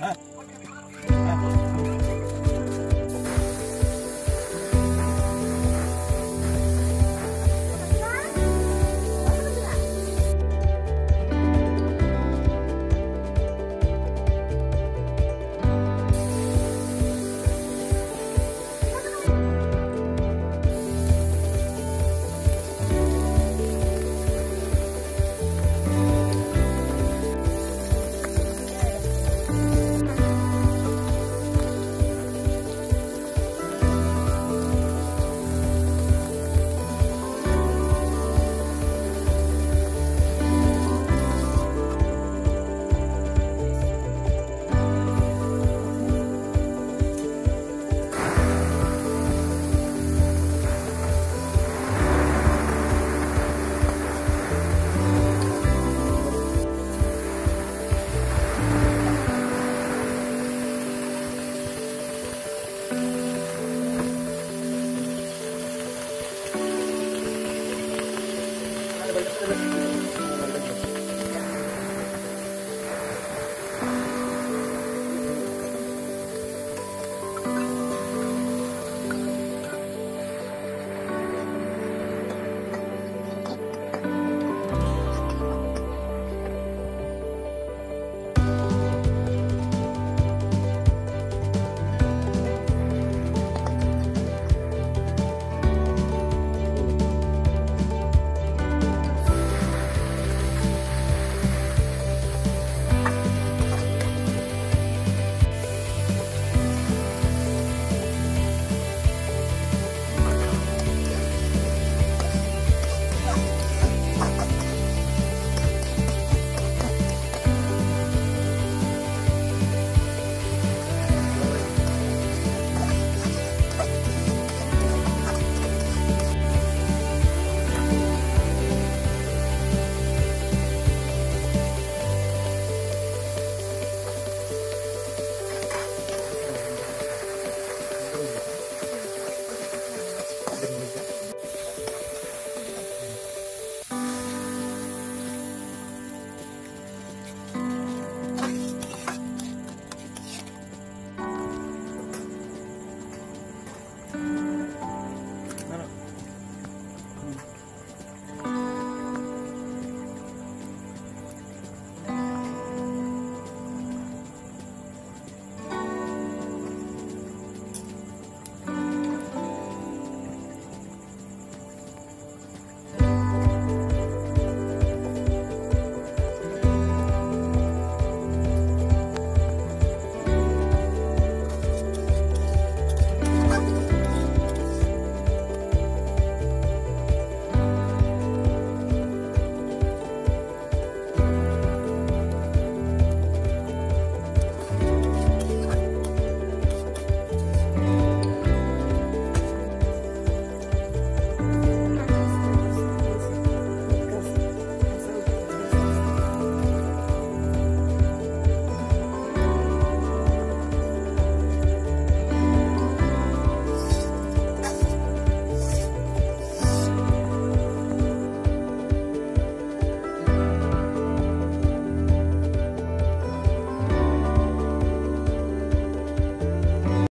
哎。